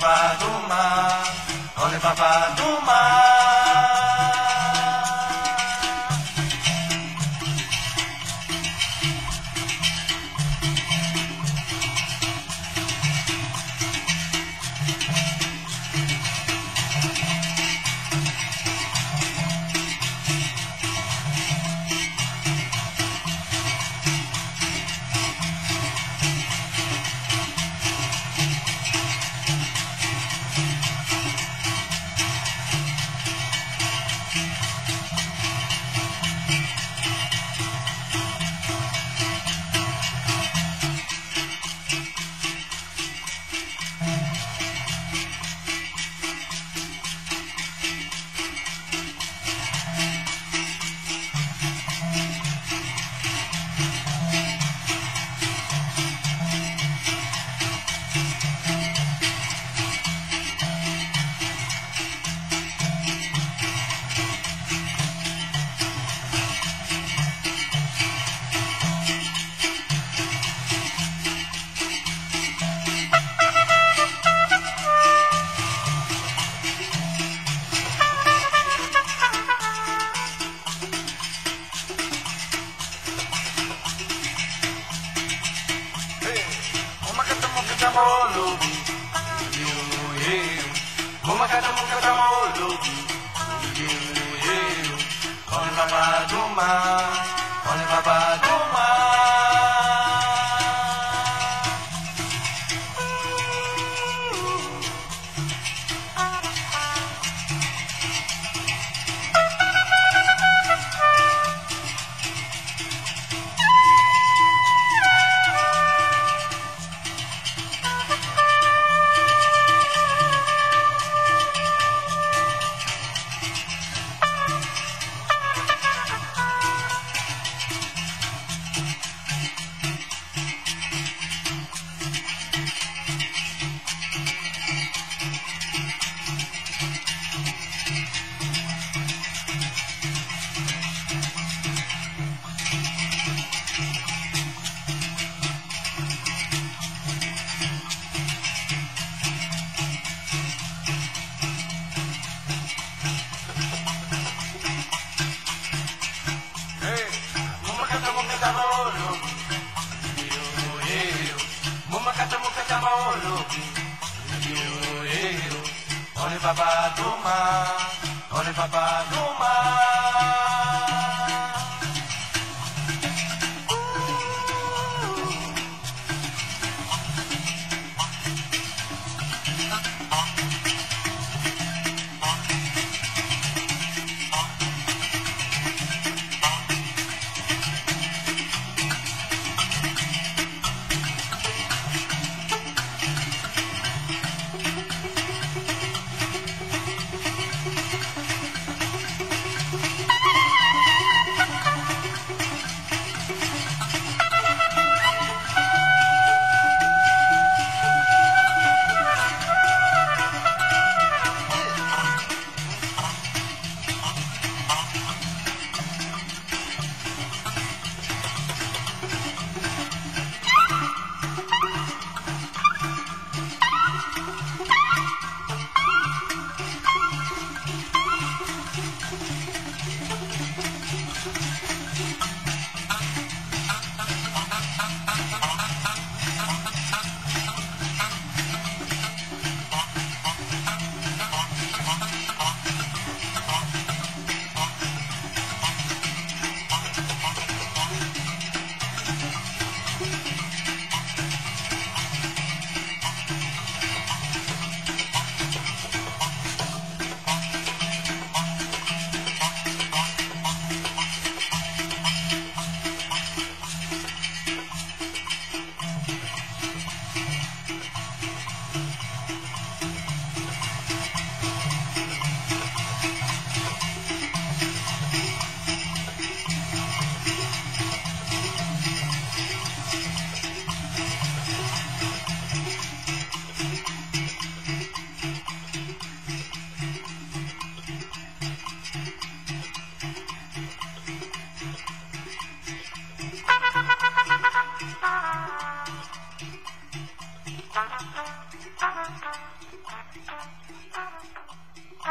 papá Duma, ole papá Duma. makata muka kama ologun ìdílé olóyè o. papa Duma, Ole Baba Duma.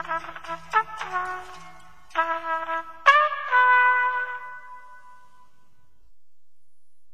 Thank you.